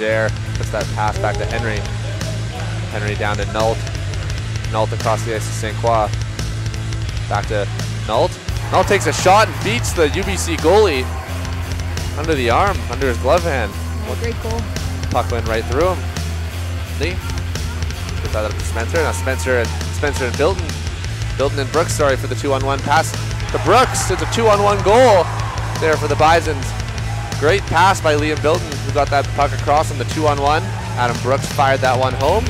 Legere puts that pass back to Henry. Henry down to Nault. Nault across the ice to St. Croix. Back to Nault. Nault takes a shot and beats the UBC goalie under the arm, under his glove hand. Oh, great goal. Puck went right through him. Lee. Put that up to Spencer. Now Spencer and Spencer and Bilton. Bilton and Brooks, sorry, for the two-on-one pass to Brooks. It's a two-on-one goal there for the Bisons. Great pass by Liam Bilton, who got that puck across on the two-on-one. Adam Brooks fired that one home.